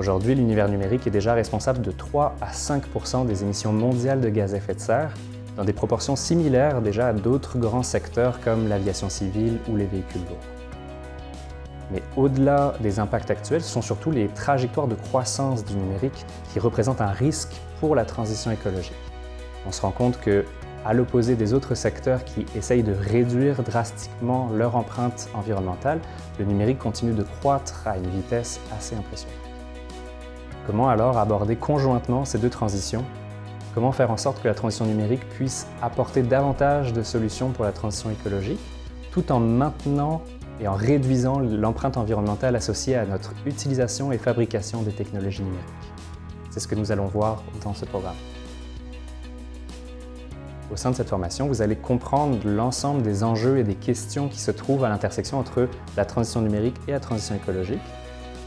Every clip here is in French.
Aujourd'hui, l'univers numérique est déjà responsable de 3 à 5% des émissions mondiales de gaz à effet de serre, dans des proportions similaires déjà à d'autres grands secteurs comme l'aviation civile ou les véhicules lourds. Mais au-delà des impacts actuels, ce sont surtout les trajectoires de croissance du numérique qui représentent un risque pour la transition écologique. On se rend compte que, à l'opposé des autres secteurs qui essayent de réduire drastiquement leur empreinte environnementale, le numérique continue de croître à une vitesse assez impressionnante. Comment alors aborder conjointement ces deux transitions? Comment faire en sorte que la transition numérique puisse apporter davantage de solutions pour la transition écologique, tout en maintenant et en réduisant l'empreinte environnementale associée à notre utilisation et fabrication des technologies numériques? C'est ce que nous allons voir dans ce programme. Au sein de cette formation, vous allez comprendre l'ensemble des enjeux et des questions qui se trouvent à l'intersection entre la transition numérique et la transition écologique.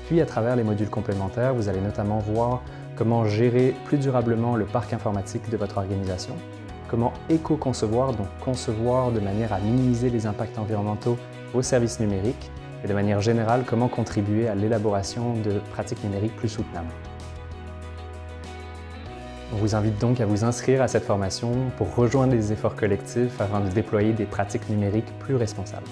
Puis, à travers les modules complémentaires, vous allez notamment voir comment gérer plus durablement le parc informatique de votre organisation, comment éco-concevoir, donc concevoir de manière à minimiser les impacts environnementaux aux services numériques, et de manière générale, comment contribuer à l'élaboration de pratiques numériques plus soutenables. On vous invite donc à vous inscrire à cette formation pour rejoindre les efforts collectifs afin de déployer des pratiques numériques plus responsables.